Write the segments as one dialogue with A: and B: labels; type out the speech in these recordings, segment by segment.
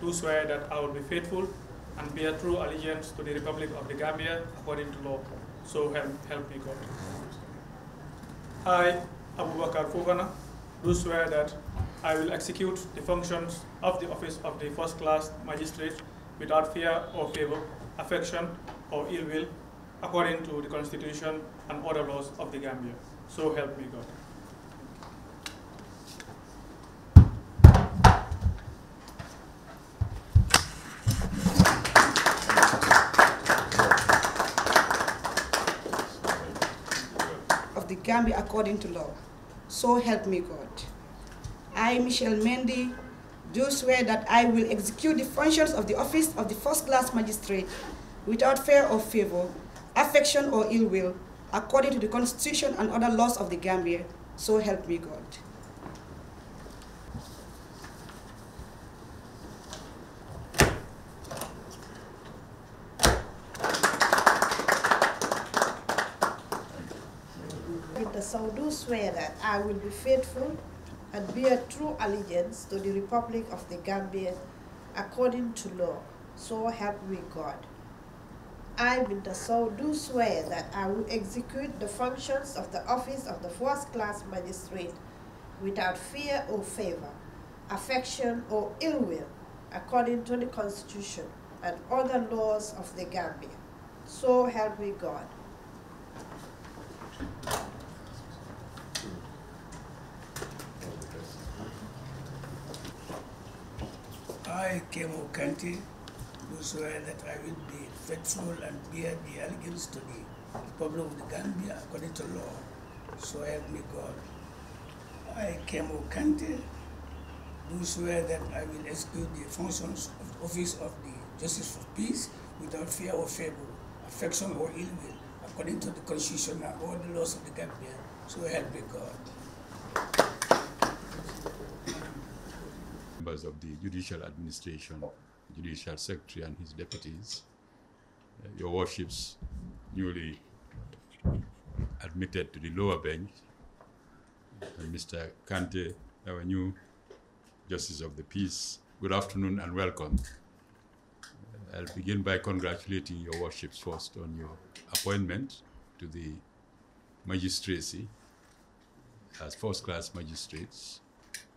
A: do swear that I will be faithful and bear true allegiance to the Republic of the Gambia according to law. So help, help me God. I, Abu Abubakar Fofana, do swear that I will execute the functions of the office of the first class magistrate without fear or favor, affection or ill will, according to the Constitution and other laws of the Gambia. So help me God.
B: of the Gambia according to law. So help me God. I, Michelle Mendy, do swear that I will execute the functions of the office of the first class magistrate without fear or favor, affection or ill will, according to the Constitution and other laws of the Gambia. So help me God.
C: With the Saudu swear that I will be faithful and bear true allegiance to the Republic of the Gambia according to law. So help me God. I, Binta Sow, do swear that I will execute the functions of the office of the first class magistrate without fear or favor, affection or ill will, according to the Constitution and other laws of the Gambia. So help me God.
D: I, Kemo Kante, do swear that I will be faithful and bear the allegiance to the Republic of the Gambia according to law. So help me God. I, Kemo Kante, do swear that I will execute the functions of the office of the Justice for Peace without fear or favor, affection or ill will, according to the Constitution and all the laws of the Gambia. So help me God.
E: Members of the Judicial Administration, Judicial Secretary and his deputies, uh, your worships newly admitted to the lower bench, and Mr. Kante, our new Justice of the Peace. Good afternoon and welcome. Uh, I'll begin by congratulating your worships first on your appointment to the magistracy as first-class magistrates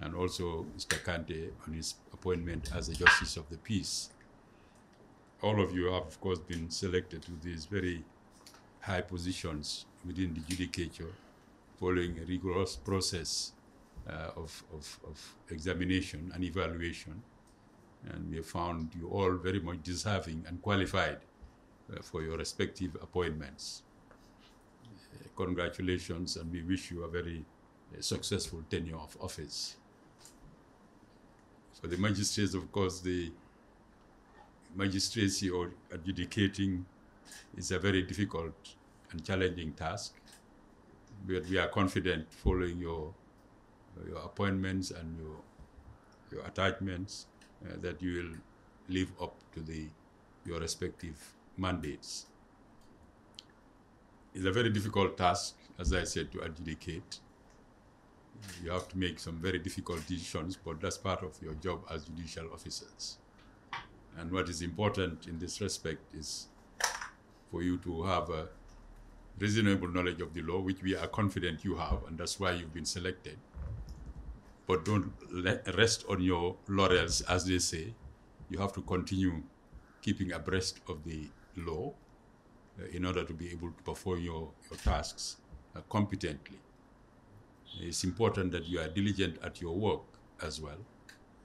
E: and also Mr. Kante on his appointment as a Justice of the Peace. All of you have, of course, been selected to these very high positions within the judicature following a rigorous process uh, of, of, of examination and evaluation. And we have found you all very much deserving and qualified uh, for your respective appointments. Uh, congratulations, and we wish you a very uh, successful tenure of office. For the magistrates, of course, the magistracy or adjudicating is a very difficult and challenging task. But we are confident following your, your appointments and your, your attachments uh, that you will live up to the, your respective mandates. It's a very difficult task, as I said, to adjudicate you have to make some very difficult decisions, but that's part of your job as judicial officers. And what is important in this respect is for you to have a reasonable knowledge of the law, which we are confident you have, and that's why you've been selected. But don't rest on your laurels, as they say. You have to continue keeping abreast of the law uh, in order to be able to perform your, your tasks uh, competently it's important that you are diligent at your work as well,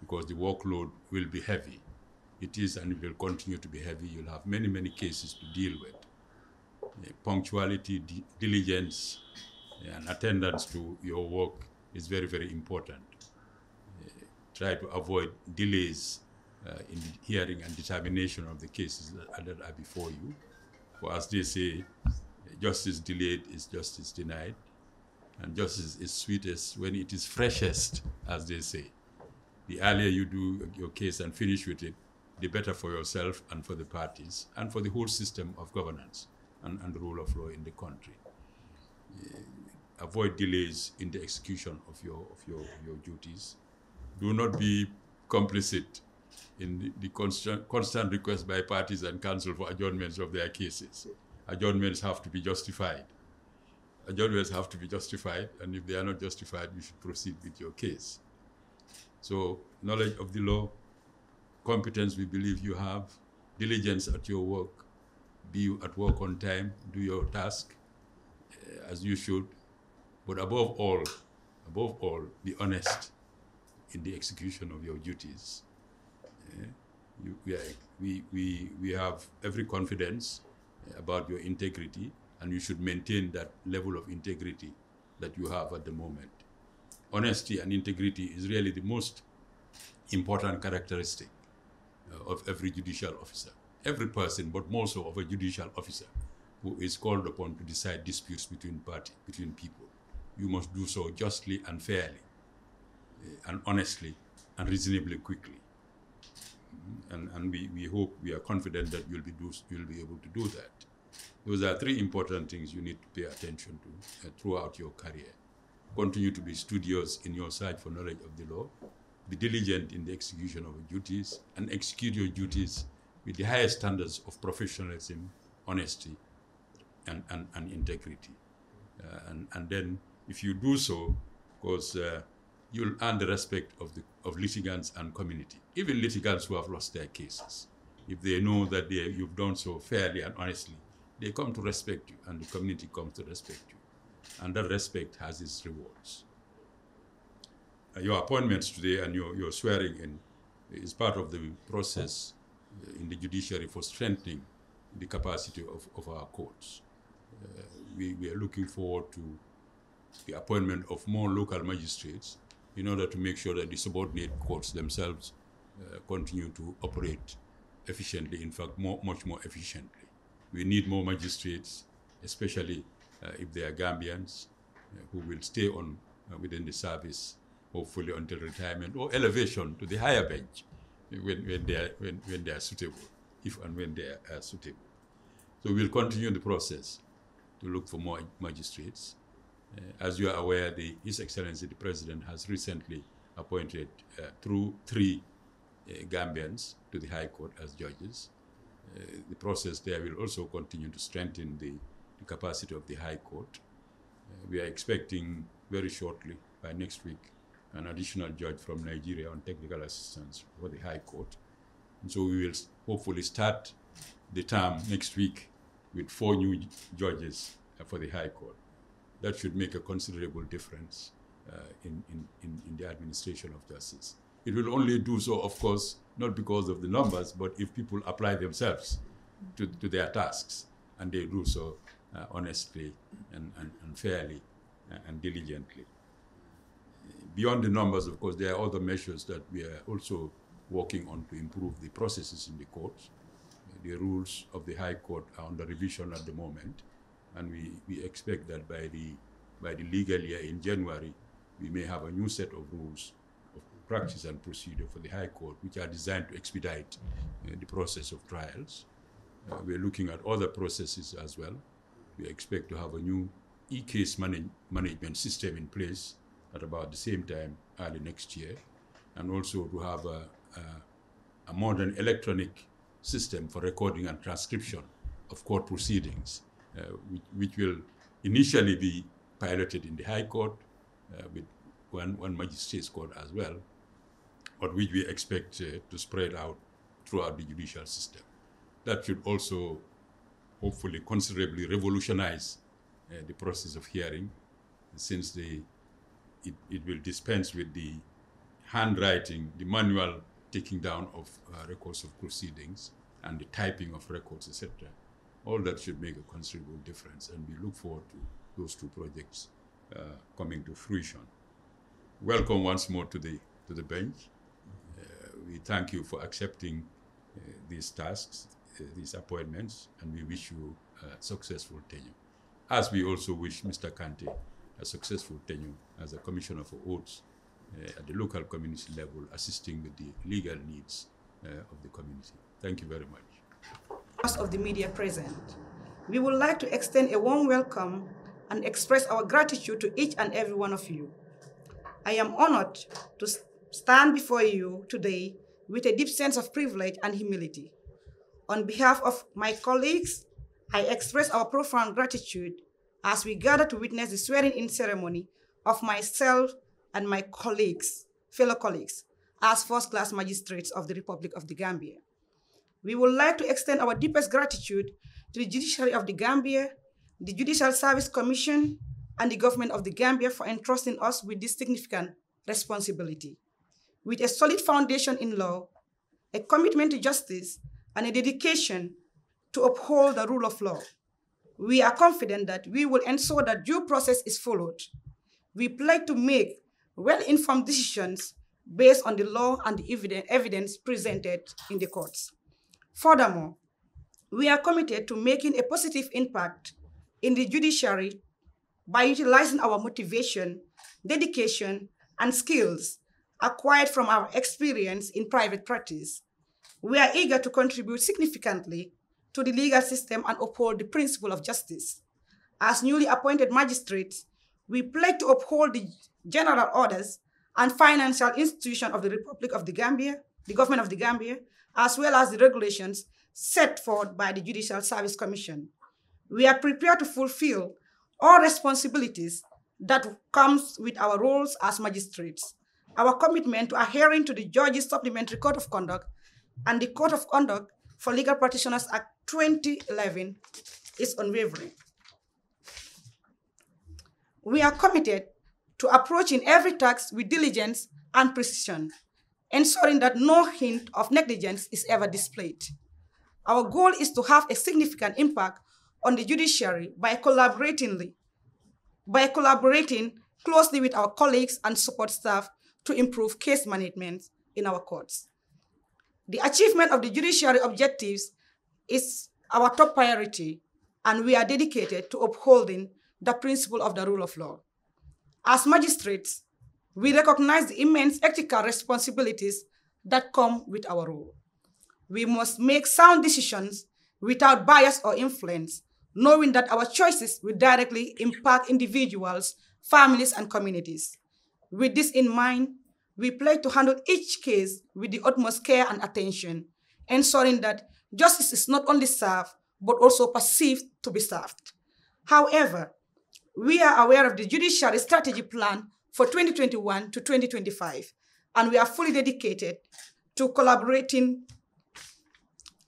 E: because the workload will be heavy. It is and it will continue to be heavy. You'll have many, many cases to deal with. Uh, punctuality, di- diligence, and attendance to your work is very, very important. Uh, try to avoid delays uh, in the hearing and determination of the cases that, that are before you. For as they say, justice delayed is justice denied and justice is sweetest when it is freshest, as they say. The earlier you do your case and finish with it, the better for yourself and for the parties and for the whole system of governance and, and the rule of law in the country. Uh, avoid delays in the execution of your, of your, your duties. Do not be complicit in the, the constant, constant request by parties and counsel for adjournments of their cases. Adjournments have to be justified. Adjournments have to be justified, and if they are not justified, you should proceed with your case. So, knowledge of the law, competence we believe you have, diligence at your work, be at work on time, do your task uh, as you should, but above all, above all, be honest in the execution of your duties. Uh, you, we, are, we, we, we have every confidence about your integrity, and you should maintain that level of integrity that you have at the moment. Honesty and integrity is really the most important characteristic uh, of every judicial officer. Every person, but more so of a judicial officer who is called upon to decide disputes between party, between people. You must do so justly and fairly, uh, and honestly, and reasonably quickly. And, and we, we hope, we are confident that you'll be, do, you'll be able to do that. Those are three important things you need to pay attention to uh, throughout your career. Continue to be studious in your search for knowledge of the law, be diligent in the execution of your duties, and execute your duties with the highest standards of professionalism, honesty, and, and, and integrity. Uh, and, and then, if you do so, because uh, you'll earn the respect of, the, of litigants and community, even litigants who have lost their cases. If they know that they, you've done so fairly and honestly, they come to respect you, and the community comes to respect you. And that respect has its rewards. Uh, your appointments today and your, your swearing in is part of the process uh, in the judiciary for strengthening the capacity of, of our courts. Uh, we, we are looking forward to the appointment of more local magistrates in order to make sure that the subordinate courts themselves uh, continue to operate efficiently, in fact, more, much more efficiently. We need more magistrates, especially uh, if they are Gambians, uh, who will stay on uh, within the service, hopefully until retirement or elevation to the higher bench when, when, they, are, when, when they are suitable, if and when they are, are suitable. So we'll continue the process to look for more magistrates. Uh, as you are aware, the, His Excellency the President has recently appointed uh, through three uh, Gambians to the High Court as judges. Uh, the process there will also continue to strengthen the, the capacity of the High Court. Uh, we are expecting very shortly, by next week, an additional judge from Nigeria on technical assistance for the High Court. And so we will hopefully start the term next week with four new judges for the High Court. That should make a considerable difference uh, in, in, in the administration of justice. It will only do so, of course, not because of the numbers, but if people apply themselves to, to their tasks and they do so uh, honestly and, and, and fairly uh, and diligently. Beyond the numbers, of course, there are other measures that we are also working on to improve the processes in the courts. The rules of the High Court are under revision at the moment, and we, we expect that by the, by the legal year in January, we may have a new set of rules practice and procedure for the High Court, which are designed to expedite uh, the process of trials. Uh, we're looking at other processes as well. We expect to have a new e-case manage management system in place at about the same time early next year, and also to have a, a, a modern electronic system for recording and transcription of court proceedings, uh, which, which, will initially be piloted in the High Court uh, with one, one magistrate's court as well, but which we expect uh, to spread out throughout the judicial system. That should also hopefully considerably revolutionize uh, the process of hearing, since the, it, it will dispense with the handwriting, the manual taking down of uh, records of proceedings and the typing of records, etc. All that should make a considerable difference, and we look forward to those two projects uh, coming to fruition. Welcome once more to the to the bench. We thank you for accepting uh, these tasks, uh, these appointments, and we wish you a successful tenure. As we also wish Mr. Kante a successful tenure as a Commissioner for Oaths uh, at the local community level, assisting with the legal needs of the community. Thank you very much.
B: Of the media present, we would like to extend a warm welcome and express our gratitude to each and every one of you. I am honored to stand before you today with a deep sense of privilege and humility. On behalf of my colleagues, I express our profound gratitude as we gather to witness the swearing-in ceremony of myself and my colleagues, fellow colleagues, as first-class magistrates of the Republic of the Gambia. We would like to extend our deepest gratitude to the judiciary of the Gambia, the Judicial Service Commission, and the government of the Gambia for entrusting us with this significant responsibility. With a solid foundation in law, a commitment to justice, and a dedication to uphold the rule of law, we are confident that we will ensure that due process is followed. We pledge to make well-informed decisions based on the law and the evidence presented in the courts. Furthermore, we are committed to making a positive impact in the judiciary by utilizing our motivation, dedication, and skills acquired from our experience in private practice. We are eager to contribute significantly to the legal system and uphold the principle of justice. As newly appointed magistrates, we pledge to uphold the general orders and financial institution of the Republic of the Gambia, the government of the Gambia, as well as the regulations set forth by the Judicial Service Commission. We are prepared to fulfill all responsibilities that comes with our roles as magistrates. Our commitment to adhering to the Judges Supplementary Code of Conduct and the Code of Conduct for Legal Practitioners Act 2011 is unwavering. We are committed to approaching every task with diligence and precision, ensuring that no hint of negligence is ever displayed. Our goal is to have a significant impact on the judiciary by collaborating, by collaborating closely with our colleagues and support staff to improve case management in our courts. The achievement of the judiciary objectives is our top priority, and we are dedicated to upholding the principle of the rule of law. As magistrates, we recognize the immense ethical responsibilities that come with our role. We must make sound decisions without bias or influence, knowing that our choices will directly impact individuals, families, and communities. With this in mind, we pledge to handle each case with the utmost care and attention, ensuring that justice is not only served, but also perceived to be served. However, we are aware of the judiciary strategy plan for 2021 to 2025, and we are fully dedicated to collaborating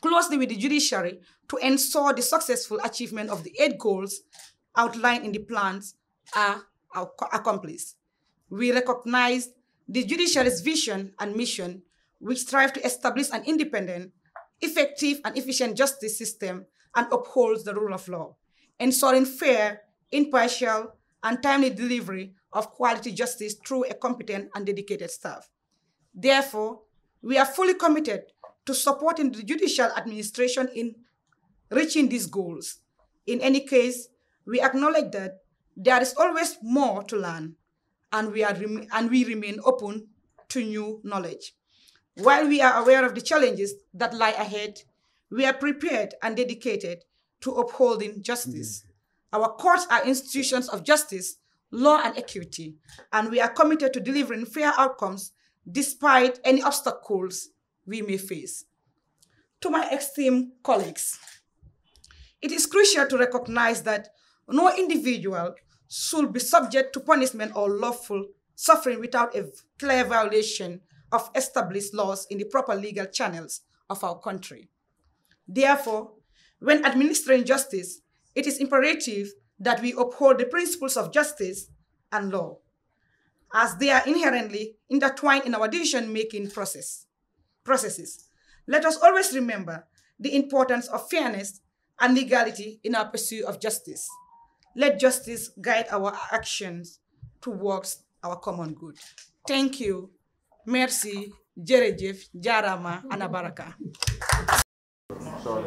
B: closely with the judiciary to ensure the successful achievement of the eight goals outlined in the plans are accomplished. We recognize the judiciary's vision and mission, which strive to establish an independent, effective, and efficient justice system and upholds the rule of law, ensuring fair, impartial, and timely delivery of quality justice through a competent and dedicated staff. Therefore, we are fully committed to supporting the judicial administration in reaching these goals. In any case, we acknowledge that there is always more to learn, and we, are and we remain open to new knowledge. While we are aware of the challenges that lie ahead, we are prepared and dedicated to upholding justice. Mm. Our courts are institutions of justice, law, and equity, and we are committed to delivering fair outcomes despite any obstacles we may face. To my esteemed colleagues, it is crucial to recognize that no individual should be subject to punishment or lawful suffering without a clear violation of established laws in the proper legal channels of our country. Therefore, when administering justice, it is imperative that we uphold the principles of justice and law, as they are inherently intertwined in our decision-making process, processes. Let us always remember the importance of fairness and legality in our pursuit of justice. Let justice guide our actions towards our common good. Thank you. Merci. Jerejef, Jarama, Anabaraka. Sorry.